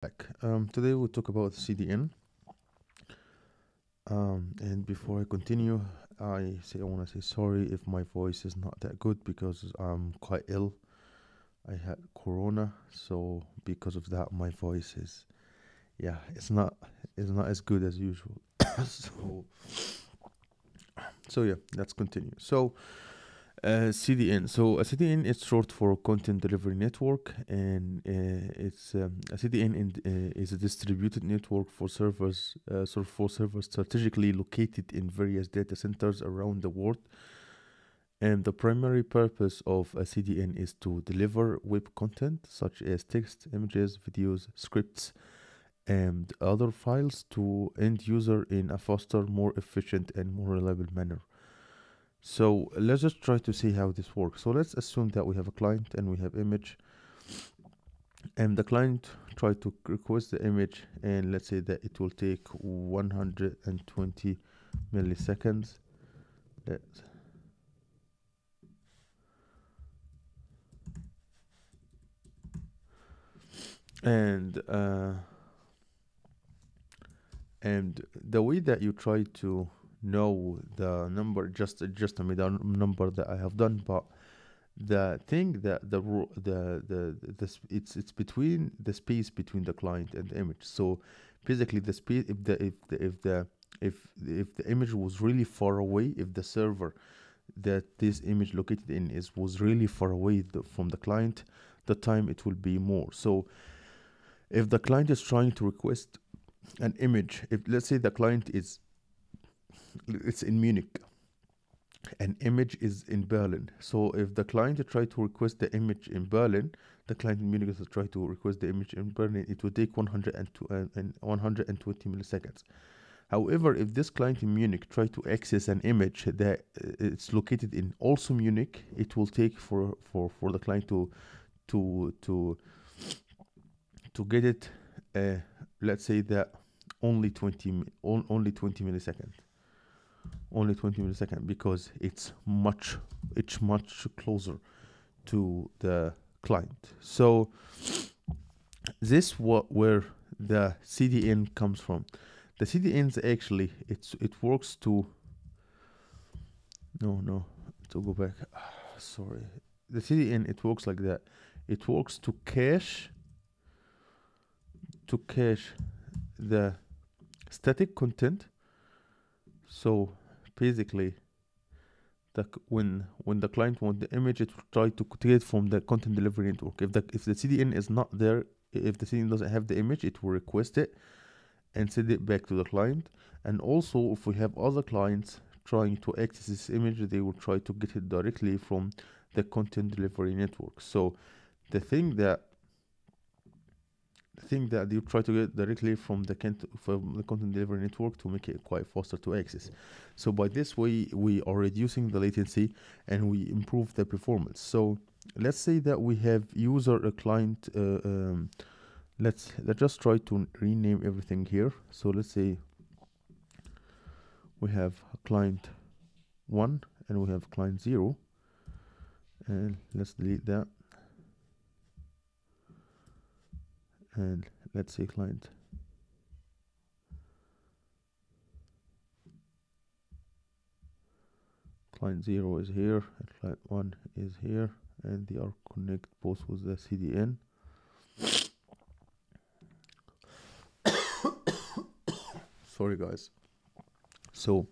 back. Um, today we'll talk about CDN. Um, and before I continue, I say I want to say sorry if my voice is not that good because I'm quite ill. I had corona, so because of that, my voice is, yeah, it's not it's not as good as usual. so, so yeah, let's continue. So, uh, CDN. So a CDN is short for Content Delivery Network, and uh, it's um, a CDN in, uh, is a distributed network for servers, uh, so for servers strategically located in various data centers around the world. And the primary purpose of a CDN is to deliver web content such as text, images, videos, scripts, and other files to end user in a faster, more efficient, and more reliable manner. So let's just try to see how this works. So let's assume that we have a client and we have image and the client try to request the image and let's say that it will take 120 milliseconds. Let's and uh, and the way that you try to know the number just just a number that I have done but the thing that the the the, the it's it's between the space between the client and the image. So basically the space if the if the if the if if the image was really far away if the server that this image located in is was really far away the, from the client the time it will be more. So if the client is trying to request an image if let's say the client is it's in Munich. An image is in Berlin. So if the client try to request the image in Berlin, the client in Munich try to request the image in Berlin. It will take 102, uh, 120 milliseconds. However, if this client in Munich try to access an image that uh, it's located in also Munich, it will take for for for the client to to to to get it. Uh, let's say that only 20 only 20 milliseconds only 20 milliseconds because it's much it's much closer to the client. So this what where the CDN comes from. The CDNs actually it's it works to no no to go back. Sorry. The CDN it works like that. It works to cache to cache the static content. So basically the when when the client want the image it will try to create from the content delivery network. If the if the cdn is not there if the cdn doesn't have the image it will request it and send it back to the client. And also if we have other clients trying to access this image they will try to get it directly from the content delivery network. So the thing that thing that you try to get directly from the, from the content delivery network to make it quite faster to access. So by this way, we are reducing the latency and we improve the performance. So let's say that we have user a client. Uh, um, let's let's just try to rename everything here. So let's say we have client one and we have client zero, and let's delete that and let's say client. Client 0 is here client 1 is here and they are connect both with the CDN sorry guys. So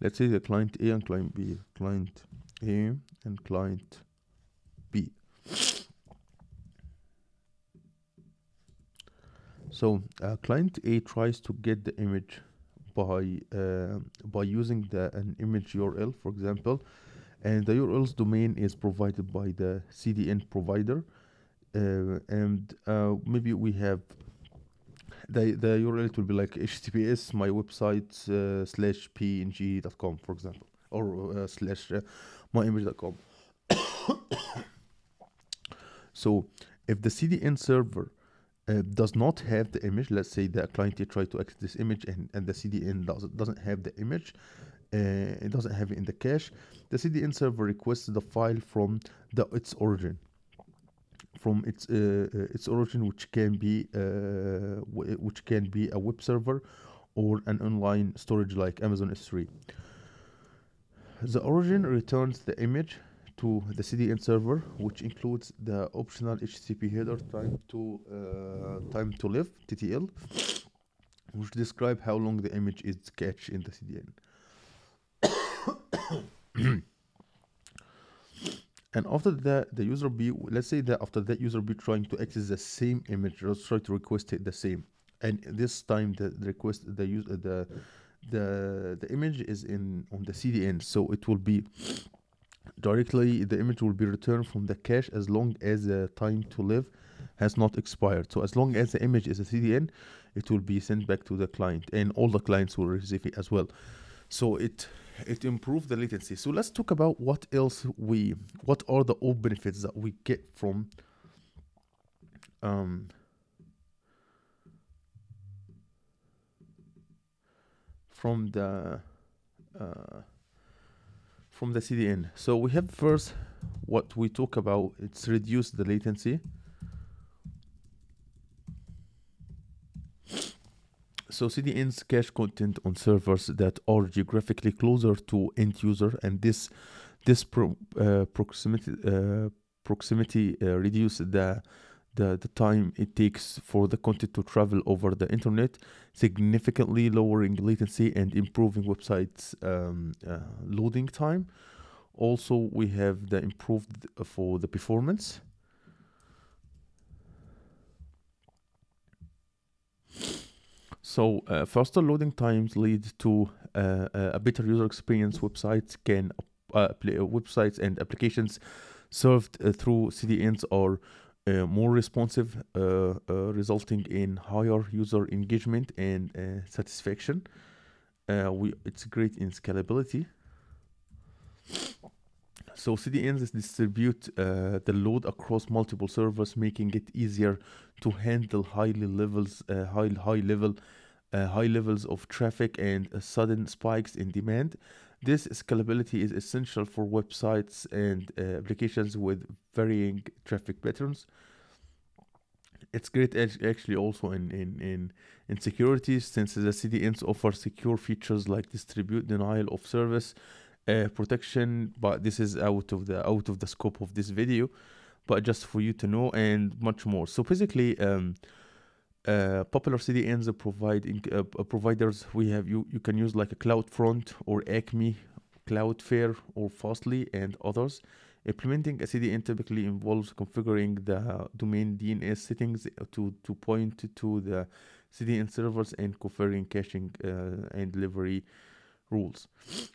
let's say the client A and client B. Client A and client B So uh, client A tries to get the image by uh, by using the an image URL, for example, and the URL's domain is provided by the CDN provider, uh, and uh, maybe we have the the URL will be like https my website uh, slash png.com for example or uh, slash myimage.com. so if the CDN server uh, does not have the image let's say the client try to access this image and, and the CDN does, doesn't have the image uh, it doesn't have it in the cache the CDN server requests the file from the its origin from its uh, uh, its origin, which can be uh, which can be a web server or an online storage like Amazon S3. The origin returns the image to the CDN server, which includes the optional HTTP header time to uh, time to live (TTL), which describe how long the image is cached in the CDN. and after that, the user B, let's say that after that user B trying to access the same image, let's try to request it the same, and this time the, request the use the the the image is in on the CDN, so it will be directly the image will be returned from the cache as long as the time to live has not expired. So as long as the image is a CDN, it will be sent back to the client, and all the clients will receive it as well. So it it improves the latency. So let's talk about what else we what are the all benefits that we get from um from the uh, from the CDN. So we have first what we talk about. It's reduce the latency. So CDNs cache content on servers that are geographically closer to end user, and this this pro, uh, proximity uh, proximity uh, reduce the the, the time it takes for the content to travel over the internet, significantly lowering latency and improving websites um, uh, loading time. Also, we have the improved uh, for the performance. So uh, faster loading times lead to uh, a better user experience. Websites can uh, websites and applications served uh, through CDNs are uh, more responsive, uh, uh, resulting in higher user engagement and uh, satisfaction. Uh, we it's great in scalability. So CDNs distribute uh, the load across multiple servers, making it easier to handle highly levels, uh, high high level, uh, high levels of traffic and sudden spikes in demand. This scalability is essential for websites and uh, applications with varying traffic patterns. It's great actually also in, in, in, in security since the CDNs offer secure features like distribute denial of service uh, protection, but this is out of the out of the scope of this video, but just for you to know and much more. So basically, um, uh, popular CDNs provide uh, providers we have you you can use like a CloudFront or Akamai, Cloudflare or Fastly and others. Implementing a CDN typically involves configuring the domain DNS settings to to point to the CDN servers and configuring caching uh, and delivery rules.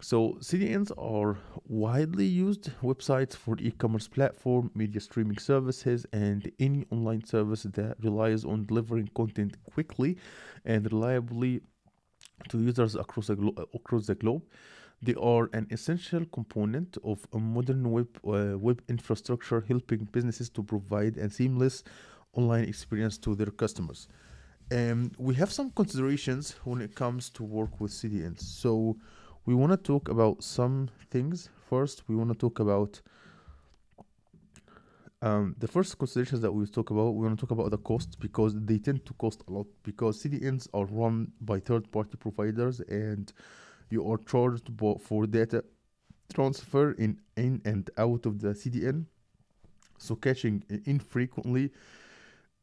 So CDNs are widely used websites for e-commerce platform, media streaming services, and any online service that relies on delivering content quickly and reliably to users across the, glo- across the globe. They are an essential component of a modern web uh, web infrastructure, helping businesses to provide a seamless online experience to their customers. Um, we have some considerations when it comes to work with CDNs. So we want to talk about some things. First, we want to talk about um, the first considerations that we talk about. We want to talk about the cost because they tend to cost a lot because CDNs are run by third-party providers and you are charged for data transfer in in and out of the CDN. So caching infrequently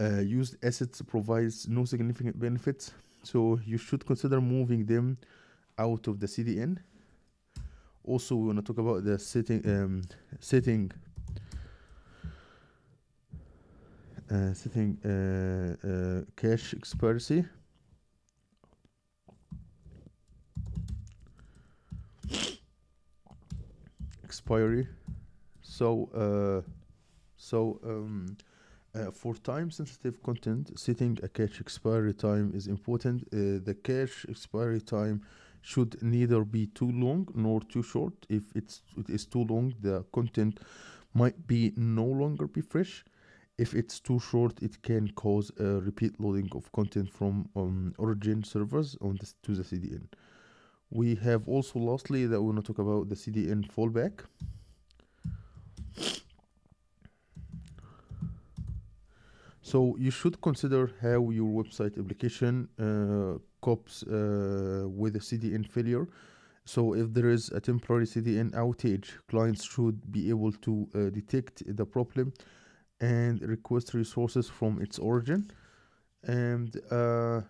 uh, used assets provides no significant benefits, so you should consider moving them out of the CDN. Also, we want to talk about the setting, um, setting, uh, setting uh, uh, cache expiry. Expiry. So, uh, so um, uh, for time sensitive content, setting a cache expiry time is important. Uh, the cache expiry time should neither be too long nor too short. If it's it is too long, the content might be no longer be fresh. If it's too short, it can cause a repeat loading of content from um, origin servers on the, to the CDN. We have also lastly that we want to talk about the CDN fallback. So you should consider how your website application uh, copes uh, with a CDN failure. So if there is a temporary CDN outage, clients should be able to uh, detect the problem and request resources from its origin. And uh,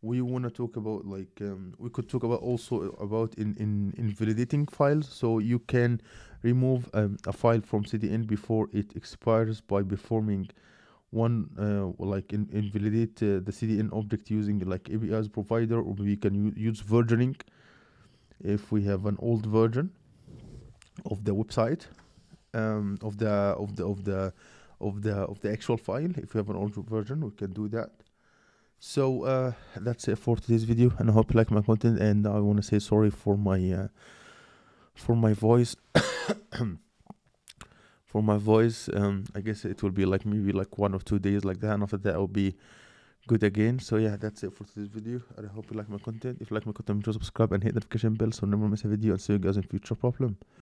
we want to talk about like um, we could talk about also about in, in invalidating files so you can remove um, a file from cdn before it expires by performing one uh, like in, invalidate uh, the cdn object using like APIs provider or we can use versioning if we have an old version of the website um, of the of the of the of the of the actual file. If we have an old version we can do that. So uh, that's it for today's video and i hope you like my content and i want to say sorry for my uh, for my voice for my voice um i guess it will be like maybe like one or two days like that and after that i'll be good again. So yeah that's it for today's video. I hope you like my content. If you like my content please subscribe and hit the notification bell so never miss a video and see you guys in future. Problem